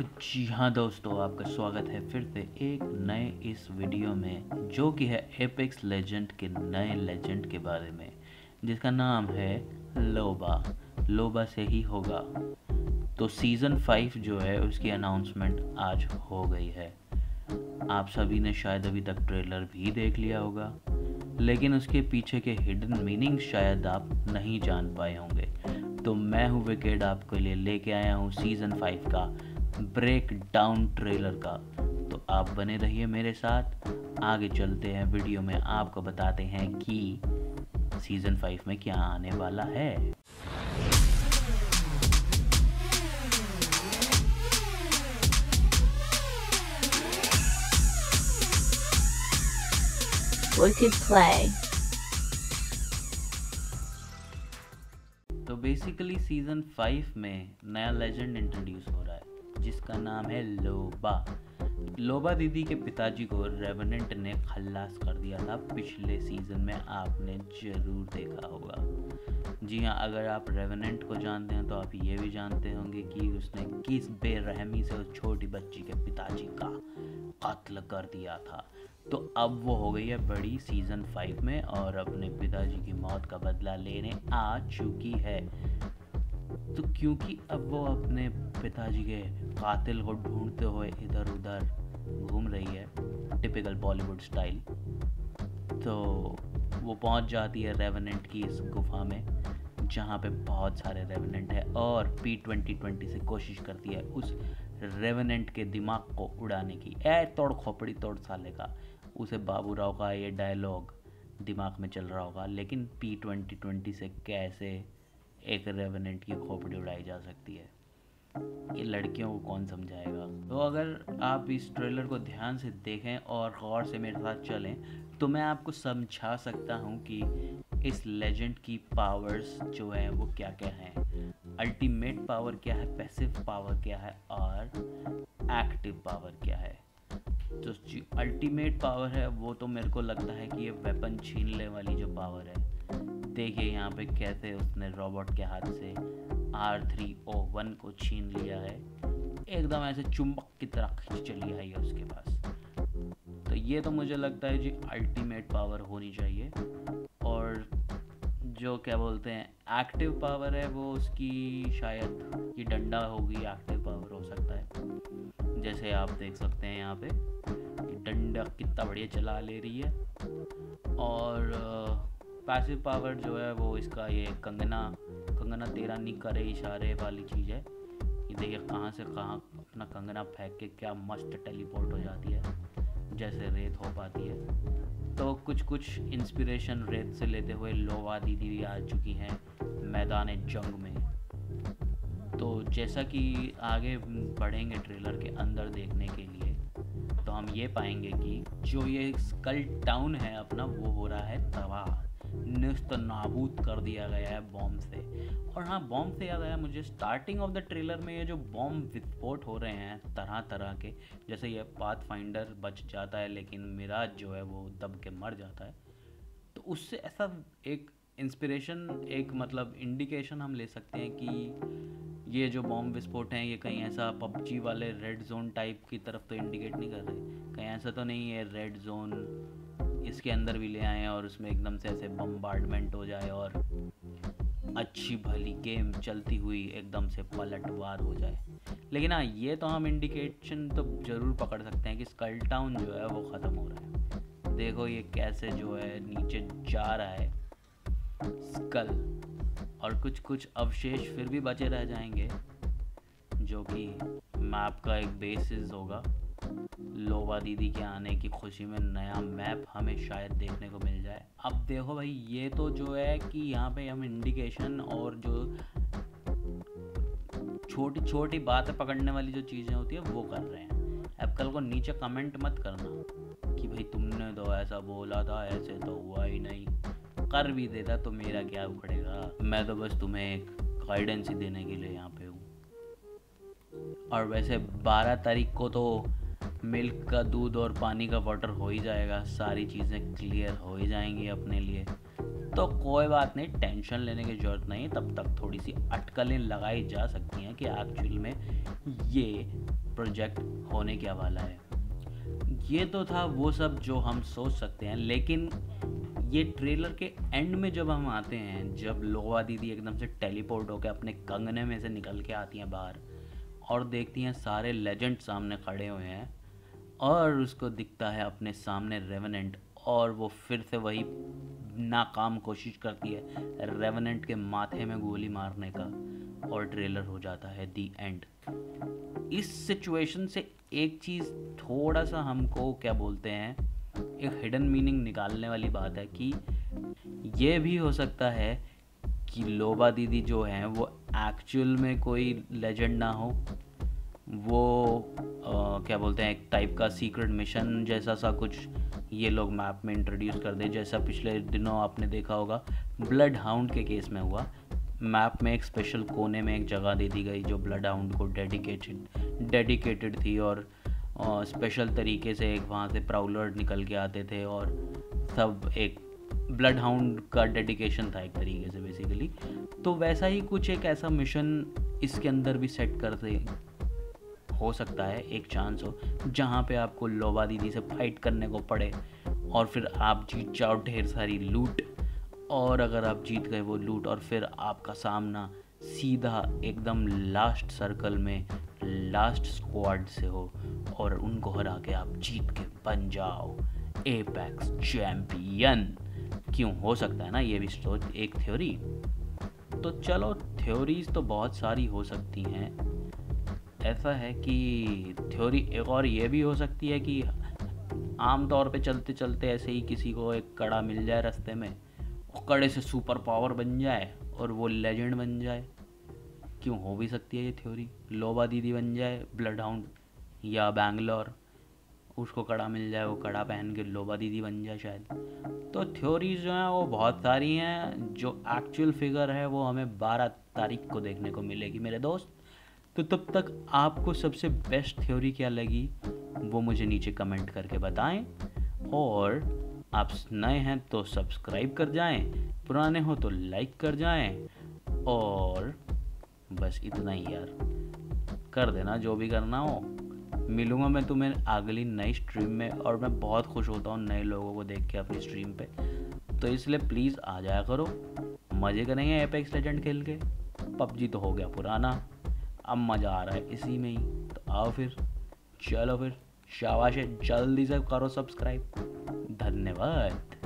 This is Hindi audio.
जी हाँ दोस्तों, आपका स्वागत है फिर से एक नए इस वीडियो में, जो कि है एपेक्स लेजेंड के नए लेजेंड के बारे में, जिसका नाम है लोबा लोबा से ही होगा। तो सीज़न फाइव जो है, उसकी अनाउंसमेंट आज हो गई है। आप सभी ने शायद अभी तक ट्रेलर भी देख लिया होगा, लेकिन उसके पीछे के हिडन मीनिंग शायद आप नहीं जान पाए होंगे। तो मैं हूँ विकेट आपके लिए लेके आया हूँ सीज़न फाइव का ब्रेक डाउन ट्रेलर का। तो आप बने रहिए मेरे साथ। आगे चलते हैं वीडियो में। आपको बताते हैं कि सीज़न फाइव में क्या आने वाला है। Wicked Play. तो बेसिकली सीज़न फाइव में नया लेजेंड इंट्रोड्यूस हो रहा है। जिसका नाम है लोबा। लोबा दीदी के पिताजी को रेवनेंट ने खल्लास कर दिया था। पिछले सीज़न में आपने ज़रूर देखा होगा। जी हाँ अगर आप रेवनेंट को जानते हैं तो आप ये भी जानते होंगे कि उसने किस बेरहमी से उस छोटी बच्ची के पिताजी का कत्ल कर दिया था। तो अब वो हो गई है बड़ी सीज़न फाइव में और अपने पिताजी की मौत का बदला लेने आ चुकी है। तो क्योंकि अब वो अपने पिताजी के कातिल को ढूंढते हुए इधर उधर घूम रही है टिपिकल बॉलीवुड स्टाइल तो वो पहुँच जाती है रेवनेंट की इस गुफा में, जहाँ पे बहुत सारे रेवनेंट है और पी ट्वेंटी ट्वेंटी से कोशिश करती है उस रेवनेंट के दिमाग को उड़ाने की। ए तोड़ खोपड़ी तोड़ साले का। उसे बाबू राव का ये डायलॉग दिमाग में चल रहा होगा, लेकिन पी ट्वेंटी ट्वेंटी से कैसे एक रेवनेंट की खोपड़ी उड़ाई जा सकती है। ये लड़कियों को कौन समझाएगा? तो अगर आप इस ट्रेलर को ध्यान से देखें और गौर से मेरे साथ चलें तो मैं आपको समझा सकता हूँ कि इस लेजेंड की पावर्स जो है, वो क्या क्या हैं। अल्टीमेट पावर क्या है? पैसिव पावर क्या है? और एक्टिव पावर क्या है? जो अल्टीमेट पावर है, वो तो मेरे को लगता है कि ये वेपन छीनने वाली जो पावर है देखिए यहाँ पे कैसे उसने रोबोट के हाथ से आर थ्री ओ वन को छीन लिया है। एकदम ऐसे चुंबक की तरह खींच चली आई है उसके पास। तो ये तो मुझे लगता है जी अल्टीमेट पावर होनी चाहिए। और जो क्या बोलते हैं एक्टिव पावर है, वो उसकी शायद ये डंडा होगी एक्टिव पावर हो सकता है। जैसे आप देख सकते हैं यहाँ पे डंडा कितना बढ़िया चला ले रही है। और पैसिव पावर जो है वो इसका ये कंगना कंगना तेरा नहीं करे इशारे वाली चीज़ है। ये देखिए कहाँ से कहाँ अपना कंगना फेंक के क्या मस्त टेलीपोर्ट हो जाती है, जैसे रेत हो पाती है। तो कुछ कुछ इंस्पिरेशन रेत से लेते हुए लोवा दीदी भी आ चुकी हैं मैदान जंग में। तो जैसा कि आगे बढ़ेंगे ट्रेलर के अंदर देखने के लिए तो हम ये पाएँगे कि जो ये स्कल टाउन है अपना, वो हो रहा है तबाह। निस्त नाबूद कर दिया गया है बॉम्ब से। और हाँ बॉम्ब से याद आया मुझे स्टार्टिंग ऑफ़ द ट्रेलर में ये जो बॉम्ब विस्फोट हो रहे हैं तरह तरह के, जैसे ये पाथ फाइंडर बच जाता है लेकिन मिराज जो है वो दब के मर जाता है। तो उससे ऐसा एक इंस्पिरेशन एक मतलब इंडिकेशन हम ले सकते हैं कि ये जो बॉम्ब विस्फोट हैं, ये कहीं ऐसा पबजी वाले रेड जोन टाइप की तरफ़ तो इंडिकेट नहीं कर रहे। कहीं ऐसा तो नहीं है रेड जोन इसके अंदर भी ले आए और उसमें एकदम से ऐसे बम्बार्डमेंट हो जाए और अच्छी भली गेम चलती हुई एकदम से पलटवार हो जाए। लेकिन हाँ ये तो हम इंडिकेशन तो ज़रूर पकड़ सकते हैं कि स्कल टाउन जो है वो ख़त्म हो रहा है। देखो ये कैसे जो है नीचे जा रहा है स्कल और कुछ कुछ अवशेष फिर भी बचे रह जाएँगे, जो कि मैप का एक बेसिस होगा। लोवा दीदी के आने की खुशी में नया मैप हमें शायद देखने को मिल जाए। अब देखो भाई, ये तो जो है कि यहाँ पे हम इंडिकेशन और जो छोटी छोटी बातें पकड़ने वाली जो चीज़ें होती है, वो कर रहे हैं। अब कल को नीचे कमेंट मत करना कि भाई तुमने तो ऐसा बोला था, ऐसे तो हुआ ही नहीं। कर भी देता तो मेरा क्या उखड़ेगा मैं तो बस तुम्हें एक गाइडेंस ही देने के लिए यहाँ पे हूँ। और वैसे बारह तारीख को तो मिल्क का दूध और पानी का वाटर हो ही जाएगा, सारी चीज़ें क्लियर हो ही जाएँगी अपने लिए। तो कोई बात नहीं टेंशन लेने की ज़रूरत नहीं, तब तक थोड़ी सी अटकलें लगाई जा सकती हैं कि एक्चुअल में ये प्रोजेक्ट होने क्या वाला है। ये तो था वो सब जो हम सोच सकते हैं, लेकिन ये ट्रेलर के एंड में जब हम आते हैं, जब लोवा दीदी एकदम से टेलीपोर्ट होकर अपने कंगने में से निकल के आती हैं बाहर, और देखती हैं सारे लेजेंड सामने खड़े हुए हैं और उसको दिखता है अपने सामने रेवनेंट और वो फिर से वही नाकाम कोशिश करती है रेवनेंट के माथे में गोली मारने का और ट्रेलर हो जाता है दी एंड। इस सिचुएशन से एक चीज़ थोड़ा सा हमको क्या बोलते हैं, एक हिडन मीनिंग निकालने वाली बात है कि ये भी हो सकता है कि लोबा दीदी जो हैं वो एक्चुअल में कोई लेजेंड ना हो। वो आ, क्या बोलते हैं एक टाइप का सीक्रेट मिशन जैसा सा कुछ ये लोग मैप में इंट्रोड्यूस कर दे जैसा पिछले दिनों आपने देखा होगा ब्लड हाउंड के केस में हुआ। मैप में एक स्पेशल कोने में एक जगह दे दी गई जो ब्लड हाउंड को डेडिकेटेड डेडिकेटेड थी और स्पेशल तरीके से एक वहाँ से प्राउलर निकल के आते थे और सब एक ब्लड हाउंड का डेडिकेशन था एक तरीके से बेसिकली तो वैसा ही कुछ एक ऐसा मिशन इसके अंदर भी सेट कर दे हो सकता है एक चांस हो, जहाँ पे आपको लोबा दीदी से फाइट करने को पड़े और फिर आप जीत जाओ ढेर सारी लूट और अगर आप जीत गए वो लूट और फिर आपका सामना सीधा एकदम लास्ट सर्कल में लास्ट स्क्वाड से हो और उनको हरा के आप जीत के बन जाओ। एपेक्स चैम्पियन क्यों? हो सकता है ना, ये भी सोच, एक थ्योरी तो चलो थ्योरीज तो बहुत सारी हो सकती हैं। ऐसा है कि थ्योरी एक और ये भी हो सकती है कि आम तौर पे चलते चलते ऐसे ही किसी को एक कड़ा मिल जाए रास्ते में, और कड़े से सुपर पावर बन जाए, और वो लेजेंड बन जाए। क्यों? हो भी सकती है ये थ्योरी लोबा दीदी बन जाए ब्लड हाउंड या बैंगलोर उसको कड़ा मिल जाए, वो कड़ा पहन के लोबा दीदी बन जाए शायद। तो थ्योरीज जो हैं, वो बहुत सारी हैं, जो एक्चुअल फिगर है, वो हमें बारह तारीख को देखने को मिलेगी, मेरे दोस्त। तो तब तक आपको सबसे बेस्ट थ्योरी क्या लगी? वो मुझे नीचे कमेंट करके बताएँ। और आप नए हैं तो सब्सक्राइब कर जाएँ। पुराने हो तो लाइक कर जाएँ। और बस इतना ही यार। कर देना जो भी करना हो। मिलूँगा मैं तुम्हें अगली नई स्ट्रीम में। और मैं बहुत खुश होता हूँ नए लोगों को देख के अपनी स्ट्रीम पे। तो इसलिए प्लीज़ आ जाया करो। मज़े करेंगे एपेक्स लेजेंड खेल के। पबजी तो हो गया पुराना। अब मज़ा आ रहा है इसी में ही। तो आओ फिर, चलो फिर, शाबाश है, जल्दी से करो सब्सक्राइब। धन्यवाद।